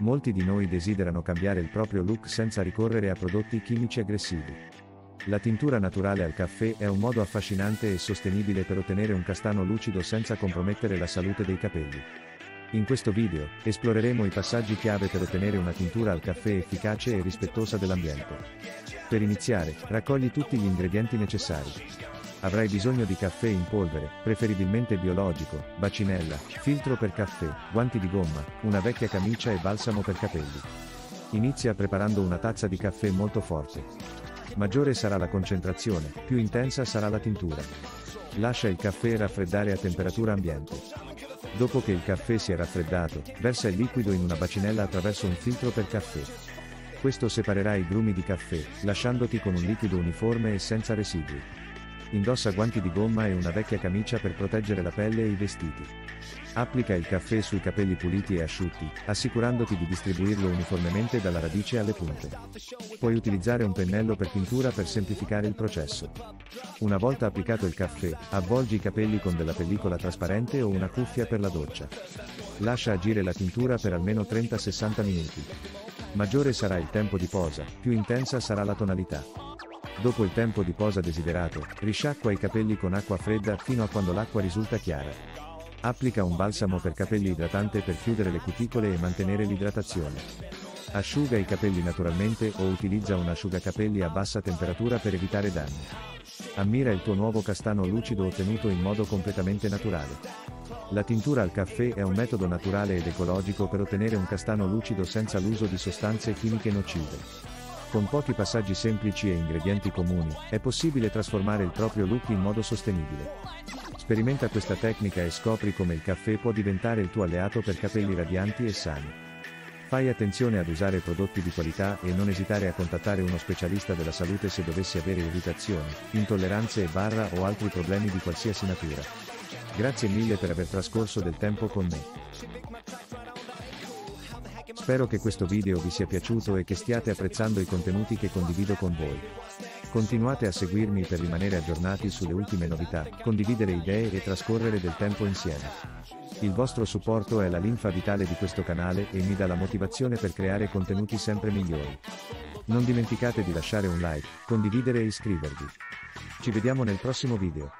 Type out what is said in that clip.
Molti di noi desiderano cambiare il proprio look senza ricorrere a prodotti chimici aggressivi. La tintura naturale al caffè è un modo affascinante e sostenibile per ottenere un castano lucido senza compromettere la salute dei capelli. In questo video, esploreremo i passaggi chiave per ottenere una tintura al caffè efficace e rispettosa dell'ambiente. Per iniziare, raccogli tutti gli ingredienti necessari. Avrai bisogno di caffè in polvere, preferibilmente biologico, bacinella, filtro per caffè, guanti di gomma, una vecchia camicia e balsamo per capelli. Inizia preparando una tazza di caffè molto forte. Maggiore sarà la concentrazione, più intensa sarà la tintura. Lascia il caffè raffreddare a temperatura ambiente. Dopo che il caffè si è raffreddato, versa il liquido in una bacinella attraverso un filtro per caffè. Questo separerà i grumi di caffè, lasciandoti con un liquido uniforme e senza residui. Indossa guanti di gomma e una vecchia camicia per proteggere la pelle e i vestiti. Applica il caffè sui capelli puliti e asciutti, assicurandoti di distribuirlo uniformemente dalla radice alle punte. Puoi utilizzare un pennello per tintura per semplificare il processo. Una volta applicato il caffè, avvolgi i capelli con della pellicola trasparente o una cuffia per la doccia. Lascia agire la tintura per almeno 30-60 minuti. Maggiore sarà il tempo di posa, più intensa sarà la tonalità. Dopo il tempo di posa desiderato, risciacqua i capelli con acqua fredda fino a quando l'acqua risulta chiara. Applica un balsamo per capelli idratante per chiudere le cuticole e mantenere l'idratazione. Asciuga i capelli naturalmente o utilizza un asciugacapelli a bassa temperatura per evitare danni. Ammira il tuo nuovo castano lucido ottenuto in modo completamente naturale. La tintura al caffè è un metodo naturale ed ecologico per ottenere un castano lucido senza l'uso di sostanze chimiche nocive. Con pochi passaggi semplici e ingredienti comuni, è possibile trasformare il proprio look in modo sostenibile. Sperimenta questa tecnica e scopri come il caffè può diventare il tuo alleato per capelli radianti e sani. Fai attenzione ad usare prodotti di qualità e non esitare a contattare uno specialista della salute se dovessi avere irritazioni, intolleranze e barra o altri problemi di qualsiasi natura. Grazie mille per aver trascorso del tempo con me. Spero che questo video vi sia piaciuto e che stiate apprezzando i contenuti che condivido con voi. Continuate a seguirmi per rimanere aggiornati sulle ultime novità, condividere idee e trascorrere del tempo insieme. Il vostro supporto è la linfa vitale di questo canale e mi dà la motivazione per creare contenuti sempre migliori. Non dimenticate di lasciare un like, condividere e iscrivervi. Ci vediamo nel prossimo video.